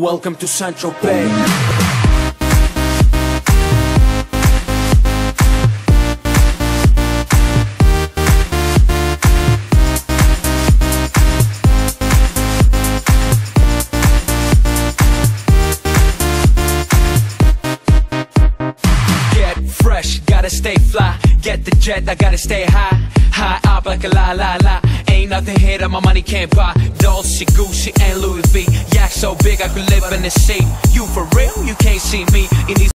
Welcome to. Get fresh, gotta stay fly. Get the jet, I gotta stay high. High up like a la la la. Nothing here that my money can't buy. Dolce, Gucci, and Louis V. Yak so big I could live in the sea. You for real? You can't see me in these.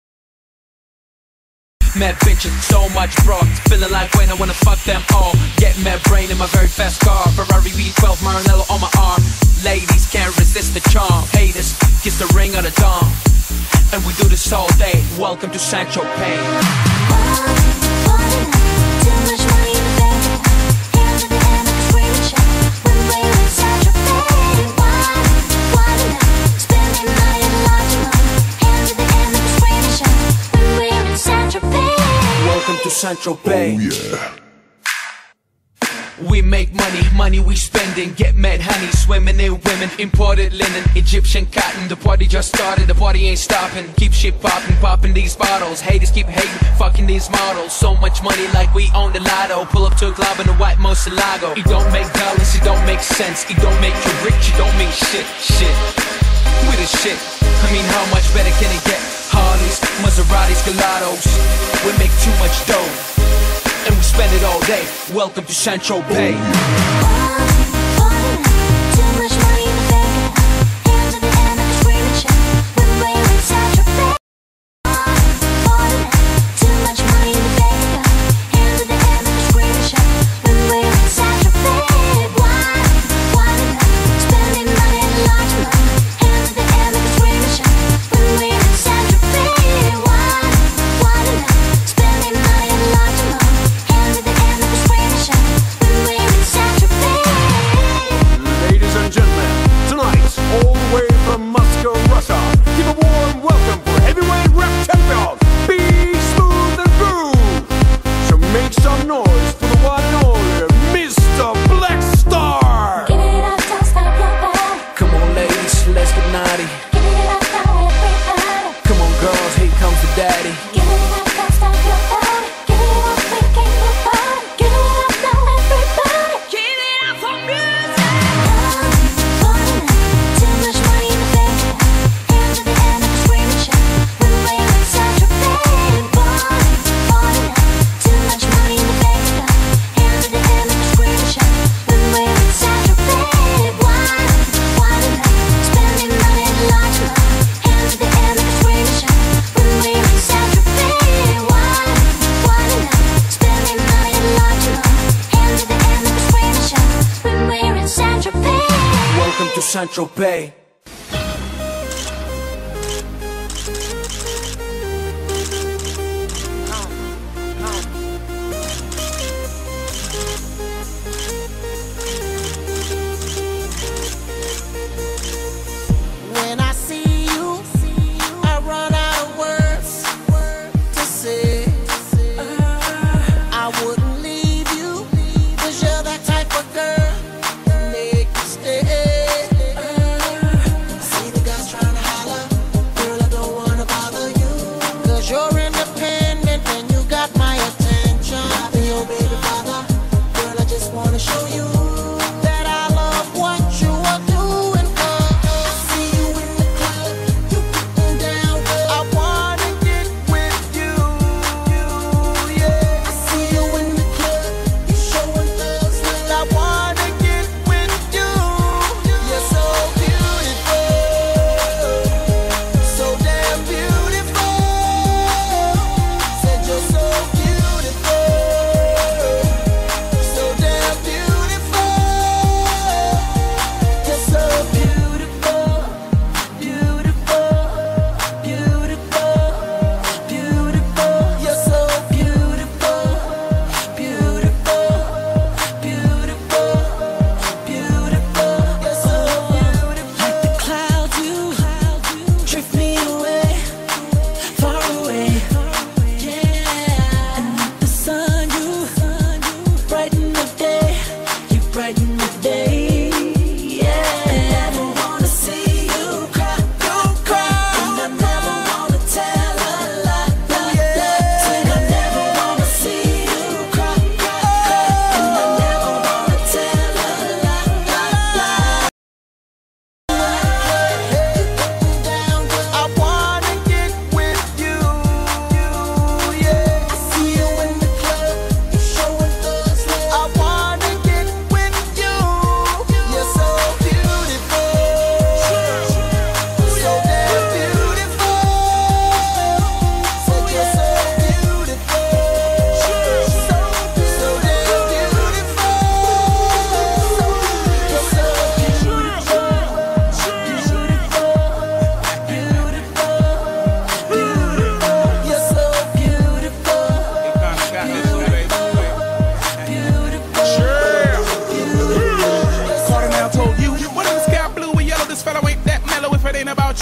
Mad bitches, so much broad Feeling like when I wanna fuck them all Get mad brain in my very fast car Ferrari V12 Maranello on my arm Ladies can't resist the charm Haters, kiss the ring on the dawn And we do this all day Welcome to St. Tropez St. Tropez oh, We make money, money we spending Get mad honey, swimming in women Imported linen, Egyptian cotton. The party just started, the party ain't stopping. Keep shit popping, popping these bottles. Haters keep hating, fucking these models. So much money like we own the lotto. Pull up to a club in a white Murcielago. It don't make dollars, it don't make sense. It don't make you rich, it don't mean shit, shit. We the shit, I mean how much better can it get? Harleys, Maseratis, Gelatos We make too much dough and we spend it all day. Welcome to St. Tropez. St. Tropez.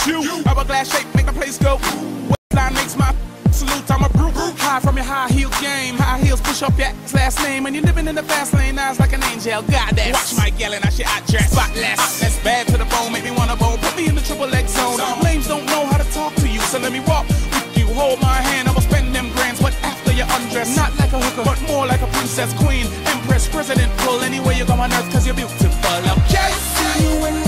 You. glass shape, make my place go. Waistline makes my salute. I'm a brute. High from your high heel game. High heels push up your ass last name. And you're living in the fast lane. Eyes like an angel. God, that. Watch my and I shit out dress. Spotless. That's bad to the bone. Make me wanna bone. Put me in the triple X zone. Lames don't know how to talk to you. So let me walk with you. Hold my hand. I will spend them grands. But after you undress. Not like a hooker. But more like a princess, queen, empress, president. Pull anywhere you go on earth. Cause you're beautiful. Okay? See you in